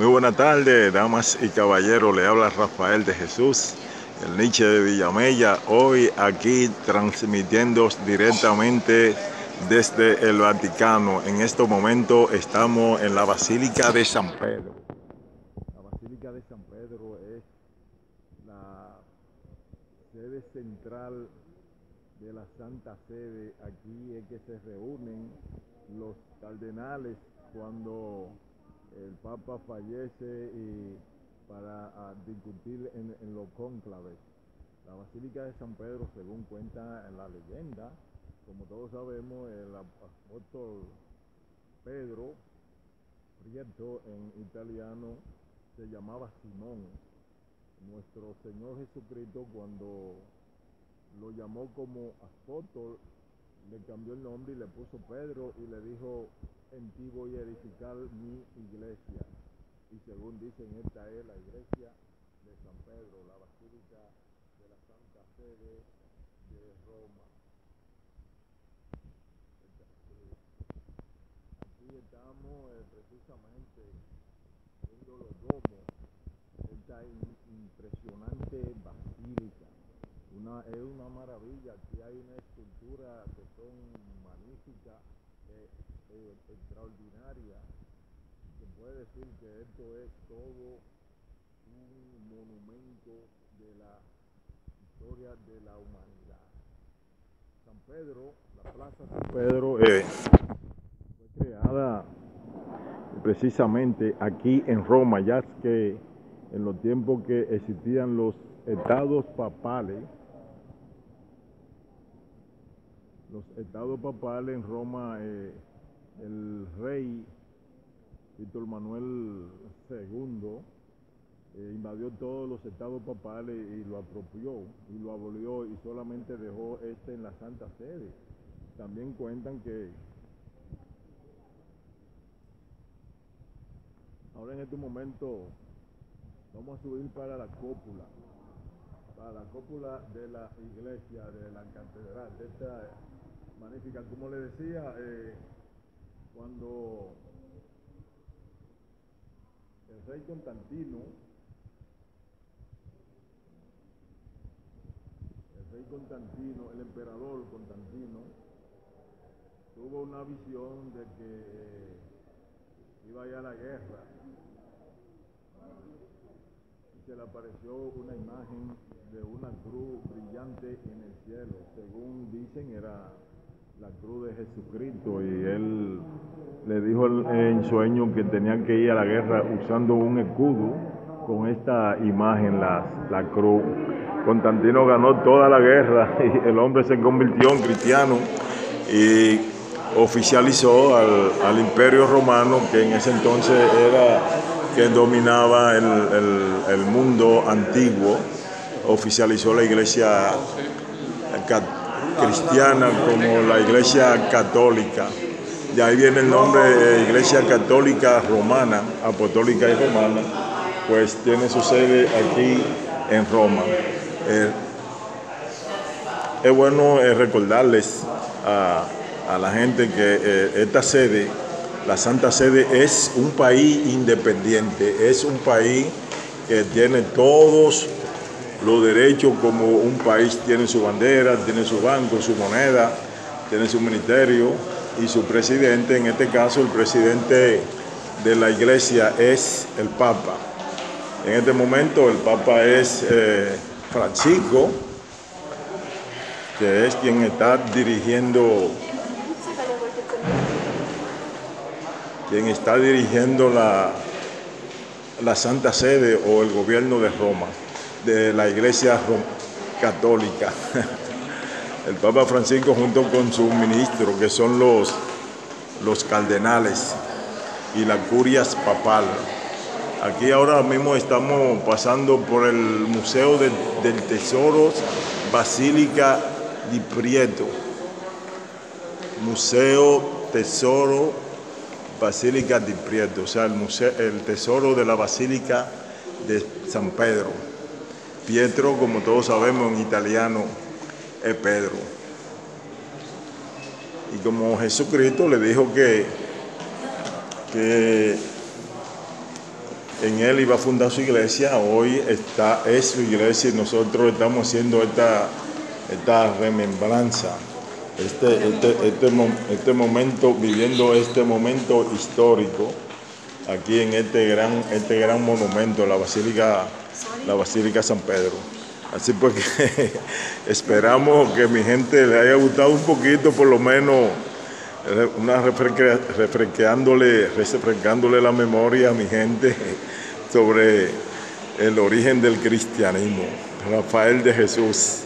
Muy buena tarde, damas y caballeros. Le habla Rafael de Jesús, el Nietzsche de Villamella. Hoy aquí transmitiendo directamente desde el Vaticano. En este momento estamos en la Basílica de San Pedro. La Basílica de San Pedro es la sede central de la Santa Sede. Aquí es que se reúnen los cardenales cuando el Papa fallece y para ah, discutir en, en los cónclaves. La Basílica de San Pedro, según cuenta en la leyenda, como todos sabemos, el apóstol Pedro, Prieto en italiano, se llamaba Simón. Nuestro Señor Jesucristo cuando lo llamó como apóstol, le cambió el nombre y le puso Pedro y le dijo, en ti voy a edificar mi iglesia. Y según dicen, esta es la iglesia de San Pedro, la basílica de la Santa Sede de Roma. Aquí estamos eh, precisamente viendo los domos, esta impresionante basílica. Una, es una maravilla, aquí hay una escultura que son magníficas. Extraordinaria. Se puede decir que esto es todo un monumento de la historia de la humanidad. San Pedro, la plaza San Pedro, eh, fue creada precisamente aquí en Roma, ya que en los tiempos que existían los estados papales, los estados papales en Roma eh, el rey Víctor Manuel II eh, invadió todos los estados papales y lo apropió y lo abolió y solamente dejó este en la Santa Sede. También cuentan que ahora en este momento vamos a subir para la cópula, para la cópula de la iglesia, de la catedral, de esta magnífica, como le decía, eh, cuando el rey Constantino, el rey Constantino, el emperador Constantino, tuvo una visión de que iba a ir a la guerra y se le apareció una imagen de una cruz brillante en el cielo. Según dicen, era la cruz de Jesucristo y él le dijo en sueño que tenían que ir a la guerra usando un escudo con esta imagen, la, la cruz. Constantino ganó toda la guerra y el hombre se convirtió en cristiano y oficializó al, al imperio romano que en ese entonces era que dominaba el, el, el mundo antiguo, oficializó la iglesia católica cristiana como la Iglesia Católica. De ahí viene el nombre de Iglesia Católica Romana, Apostólica y Romana, pues tiene su sede aquí en Roma. Eh, es bueno eh, recordarles a, la gente que eh, esta sede, la Santa Sede, es un país independiente, es un país que tiene todos los derechos como un país tiene su bandera, tiene su banco, su moneda, tiene su ministerio y su presidente, en este caso el presidente de la iglesia es el Papa. En este momento el Papa es eh, Francisco, que es quien está dirigiendo quien está dirigiendo la, la Santa Sede o el gobierno de Roma de la Iglesia Católica. El Papa Francisco junto con su ministro, que son los, los cardenales y la curias papal. Aquí ahora mismo estamos pasando por el Museo de, del Tesoro Basílica di Prieto. Museo Tesoro Basílica di Prieto, o sea, el, museo, el tesoro de la Basílica de San Pedro. Pietro, como todos sabemos en italiano, es Pedro. Y como Jesucristo le dijo que, que en él iba a fundar su iglesia, hoy está, es su iglesia y nosotros estamos haciendo esta, esta remembranza, este, este, este, este momento, viviendo este momento histórico aquí en este gran, este gran monumento, la Basílica, la Basílica San Pedro. Así pues esperamos que mi gente le haya gustado un poquito, por lo menos, una refrescándole, refrescándole la memoria a mi gente sobre el origen del cristianismo. Rafael de Jesús.